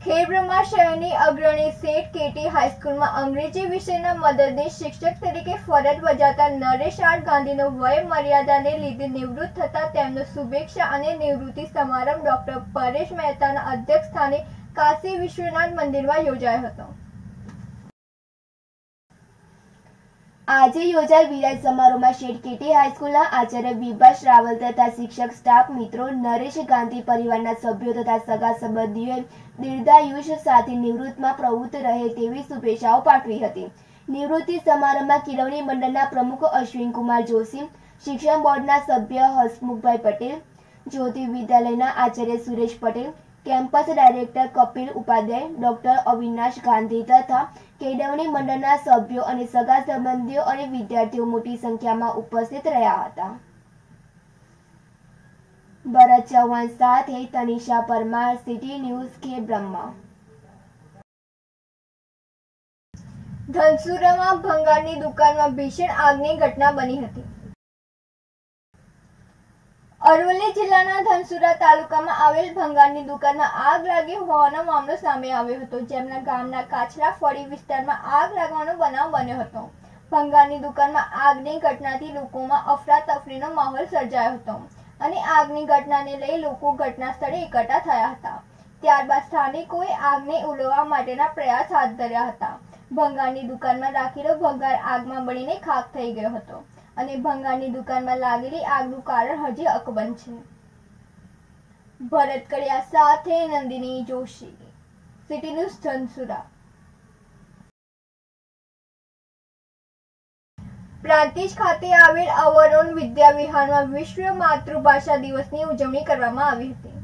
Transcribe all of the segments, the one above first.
ખેડબ્રહ્મા શહેરની અગ્રણી શેઠ કેટી હાઈસ્કૂલમાં અંગ્રેજી વિષયના મદદનીશ શિક્ષક તરીકે ફરજ બજાવતા નરેશ આર ગાંધીનો વય મર્યાદાને લીધે નિવૃત્ત થતા તેમનો શુભેચ્છા અને નિવૃત્તિ સમારંભ ડોક્ટર પરેશ મહેતાના અધ્યક્ષ સ્થાને કાશી વિશ્વનાથ મંદિરમાં યોજાયો હતો. આજે યોજાયેલ વિદાય સમારોહમાં શેઠ કેટી હાઈસ્કૂલના આચાર્ય વિભાસ રાવલ તથા શિક્ષક સ્ટાફ મિત્રો નરેશ ગાંધી પરિવારના સભ્યો તથા સગા સંબંધીઓએ દીર્ઘાયુષ સાથે નિવૃત્તમાં પ્રવૃત્ત રહે તેવી શુભેચ્છાઓ પાઠવી હતી. નિવૃત્તિ સમારંભમાં કેળવણી મંડળના પ્રમુખ અશ્વિન કુમાર જોશી, શિક્ષણ બોર્ડના સભ્ય હસમુખભાઈ પટેલ, જ્યોતિ વિદ્યાલયના Acharya Suresh Patel campus director Kapil Upadhyay, doctor Avinash Gandhi તથા કેળવણી મંડળના સભ્યો અને સગા સંબંધીઓ અને વિદ્યાર્થીઓ મોટી સંખ્યામાં ઉપસ્થિત રહ્યા હતા. ભરત ચૌહાણ સાથે તનિષા પરમાર, સિટી ન્યૂઝ કે બ્રહ્મા. ધનસુરામાં ભંગારની દુકાનમાં ભીષણ આગની ઘટના બની હતી. અરવલ્લી જિલ્લાના ધનસુરા તાલુકામાં આવેલ ભંગારની દુકાનમાં આગ લાગી હોવાનો મામલો સામે આવ્યો હતો. જેમના ગામના કાછરા ફળી વિસ્તારમાં આગ લાગવાનો બનાવ બન્યો હતો. ભંગારની દુકાનમાં આગની ઘટનાથી લોકોમાં અફરાતફરીનો માહોલ સર્જાયો હતો અને આગની ઘટનાને લઈ લોકો ઘટના સ્થળે એકઠા થયા હતા. ત્યારબાદ સ્થાનિકોએ આગને ઉલવવા માટેના પ્રયાસ હાથ ધર્યા હતા. ભંગારની દુકાનમાં રાખેલો ભંગાર આગમાં બળીને ખાક થઈ ગયો હતો. અને ભંગારની દુકાનમાં લાગેલી આગનું કારણ હજી અકબંધ છે. ભરત કડિયા સાથે Nandini Joshi. City news Dhansura. Prantij ખાતે આવેલ અવરોન વિદ્યા વિહારમાં વિશ્વ માતૃભાષા દિવસની ઉજવણી કરવામાં આવી હતી.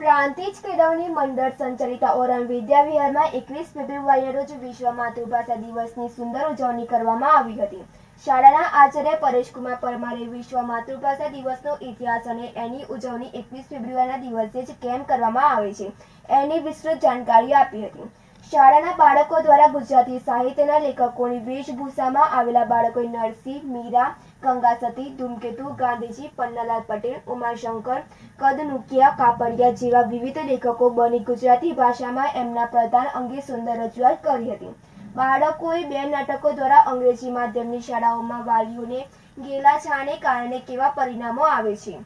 પ્રાંતિજ કેળવણી મંડળ સંચાલિત ઓરમ વિદ્યાવિહારમાં એકવીસ ફેબ્રુઆરીના રોજ વિશ્વ માતૃભાષા દિવસની સુંદર ઉજવણી કરવામાં આવી હતી. શાળાના આચાર્ય પરેશકુમાર પરમારે વિશ્વ માતૃભાષા દિવસનો ઇતિહાસ અને એની ઉજવણી એકવીસ ફેબ્રુઆરીના દિવસે જ કેમ કરવામાં આવે છે, એની વિસ્તૃત જાણકારી આપી હતી. શાળાના બાળકો દ્વારા ગુજરાતી સાહિત્યના લેખકોની વેશભૂષામાં આવેલા બાળકોએ નરસિંહ, મીરા ગંગાસતી ધૂમકેતુ, ગાંધીજી, પન્નાલાલ પટેલ, ઉમાશંકર, કદનુકિયા, કાપડિયા જેવા વિવિધ લેખકો બની ગુજરાતી ભાષામાં એમના પ્રદાન અંગે સુંદર રજૂઆત કરી હતી. બાળકોએ બે નાટકો દ્વારા અંગ્રેજી માધ્યમની શાળાઓમાં વાલીઓને ગેલા છાને કારણે કેવા પરિણામો આવે છે?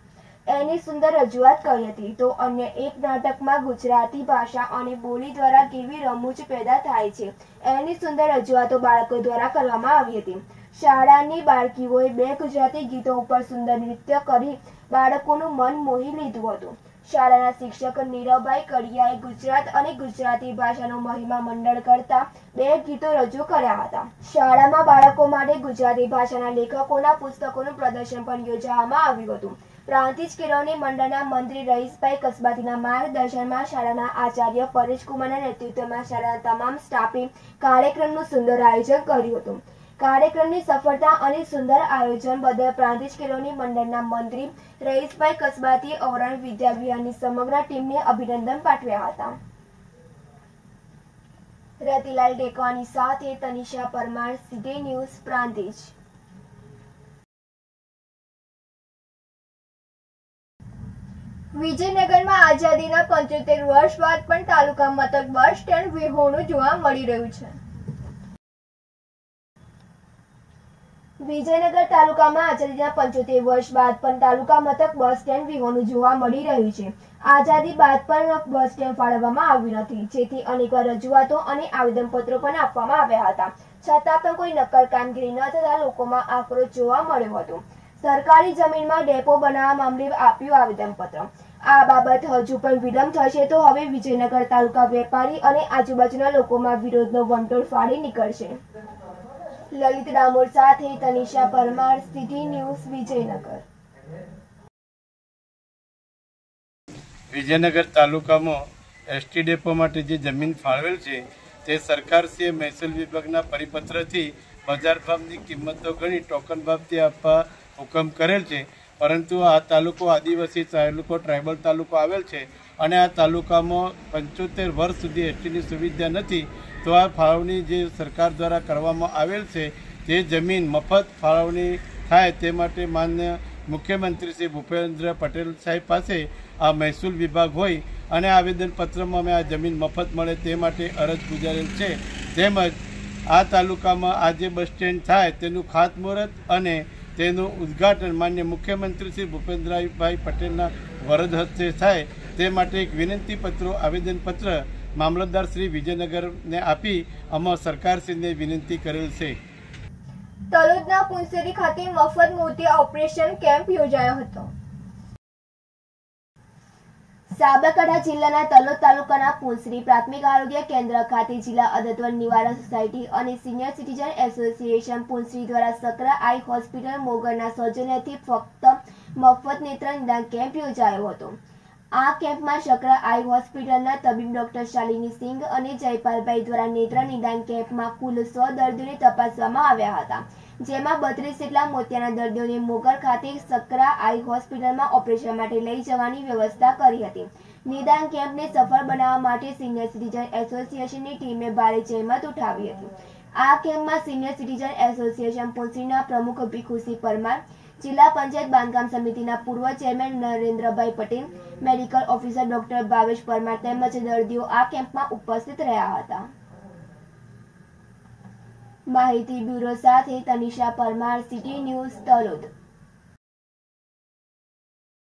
એની સુંદર રજૂઆત કરી હતી. તો અન્ય એક નાટકમાં ગુજરાતી ભાષા અને બોલી દ્વારા કેવી રમૂજ પેદા થાય છે? એની સુંદર રજૂઆતો બાળકો દ્વારા કરવામાં આવી હતી. શાળાની બાળકીઓએ બે ગુજરાતી ગીતો ઉપર સુંદર નૃત્ય કરી બાળકોનું મન મોહી લીધું હતું. શાળાના શિક્ષક નીરવભાઈ કડિયાએ ગુજરાત અને ગુજરાતી ભાષાનો મહિમા મંડળ કરતા બે ગીતો રજૂ કર્યા હતા. શાળામાં બાળકો માટે ગુજરાતી ભાષાના લેખકોના પુસ્તકોનું પ્રદર્શન પણ યોજવામાં આવ્યું હતું. પ્રાંતિજ કેળવણી મંડળના મંત્રી રહીશભાઈ કસબાતીના માર્ગદર્શનમાં શાળાના આચાર્ય પરેશકુમારના નેતૃત્વમાં શાળાના તમામ સ્ટાફે કાર્યક્રમનું સુંદર આયોજન કર્યું હતું. કાર્યક્રમની સફળતા અને સુંદર આયોજન બદલ પ્રાંતિજ કેળવણી મંડળના મંત્રી રહીશભાઈ કસબાતી ઔરણ વિદ્યા સમગ્ર ટીમને અભિનંદન પાઠવ્યા હતા. રતિલાલ ડેકવાની સાથે તનિષા પરમાર, સીટી ન્યૂઝ, પ્રાંતિજ. વિજયનગરમાં આઝાદીના પંચોતેર વર્ષ બાદ પણ તાલુકા મથક બસ સ્ટેન્ડ વિહોણું જોવા મળી રહ્યું છે. વિજયનગર તાલુકામાં આઝાદીના પંચોતેર વર્ષ બાદ પણ તાલુકા મથક બસ સ્ટેન્ડ વિહોનું જોવા મળી રહ્યું છે. આઝાદી બાદ પણ બસ સ્ટેન્ડ ફાળવવામાં આવ્યું નથી. જેથી અનેક રજૂઆતો અને આવેદનપત્રો પણ આપવામાં આવ્યા હતા. છતાં પણ કોઈ નક્કર કામગીરી ન થતા લોકોમાં આક્રોશ જોવા મળ્યો હતો. સરકારી જમીનમાં ડેપો બનાવવા મામલે આપ્યું આવેદનપત્ર. આ બાબત હજુ પણ વિલંબ થશે તો હવે વિજયનગર તાલુકા વેપારી અને આજુબાજુના લોકોમાં વિરોધનો વંટોળ ફાડી નીકળશે. લલિત ડામોર સાથે તનિષા પરમાર, સિટી ન્યૂઝ, વિજયનગર. વિજયનગર તાલુકામાં એસટી ડેપો માટે જે જમીન ફાળવેલ છે, તે સરકારશ્રીએ મહેસૂલ વિભાગના પરિપત્રથી બજાર ભાવની કિંમતો ગણી ટોકન ભાવથી આપવા હુકમ કરેલ છે. પરંતુ આ તાલુકો આદિવાસી તાલુકો ટ્રાઇબલ તાલુકો આવેલ છે અને આ તાલુકામાં પંચોતેર વર્ષ સુધી એસટીની સુવિધા નથી. તો આ ફાળવણી જે સરકાર દ્વારા કરવામાં આવેલ છે તે જમીન મફત ફાળવણી થાય તે માટે માન્ય મુખ્યમંત્રી શ્રી ભૂપેન્દ્ર પટેલ સાહેબ પાસે આ મહેસૂલ વિભાગ હોય અને આવેદનપત્રમાં અમે આ જમીન મફત મળે તે માટે અરજ ગુજારેલ છે. તેમજ આ તાલુકામાં આ જે બસ સ્ટેન્ડ થાય તેનું ખાતમુહૂર્ત અને તેનું ઉદ્ઘાટન માન્ય મુખ્યમંત્રી શ્રી ભૂપેન્દ્રભાઈ પટેલના વરદ હસ્તે થાય તે માટે એક વિનંતી પત્રો આવેદનપત્ર મામલતદાર શ્રી વિજયનગરને આપી અમા સરકારશ્રીને વિનંતી કરેલ છે. તલોદના પુંસેરી ખાતે મફત મોતી ઓપરેશન કેમ્પ યોજાયો હતો. સાબરકાંઠા જિલ્લાના તલોદ તાલુકાના પુંસરી પ્રાથમિક આરોગ્ય કેન્દ્ર ખાતે જિલ્લા અદત્વ નિવારણ સોસાયટી અને સિનિયર સિટીઝન એસોસિએશન પુંસરી દ્વારા સકરા આઈ હોસ્પિટલ મોગરના સૌજન્યથી ફક્ત મફત નેત્ર નિદાન કેમ્પ યોજાયો હતો. આ કેમ્પમાં શકરા આઈ હોસ્પિટલના તબીબ ડોક્ટર શાલિની સિંઘ અને જયપાલભાઈ દ્વારા નેત્ર નિદાન કેમ્પમાં કુલ સો દર્દીઓને તપાસવામાં આવ્યા હતા, જેમાં બત્રીસ જેટલા મોતિયાના દર્દીઓને મોગર ખાતે સકરા આઈ હોસ્પિટલમાં ઓપરેશન માટે લઈ જવાની વ્યવસ્થા કરી હતી. નિદાન કેમ્પને સફળ બનાવવા માટે સિનિયર સિટીઝન એસોસિએશનની ટીમે ભારે જહેમત ઉઠાવી હતી. આ કેમ્પમાં સિનિયર સિટીઝન એસોસિએશન પોસીના પ્રમુખ ભીખુસિંહ પરમાર જિલ્લા પંચાયત બાંધકામ સમિતિના પૂર્વ chairman Narendrabhai Patel, medical officer doctor Bhavesh Parmar તેમજ દર્દીઓ આ કેમ્પમાં ઉપસ્થિત રહ્યા હતા. માહિતી બ્યુરો સાથે તનિષા પરમાર, સિટી ન્યૂઝ તલોદ.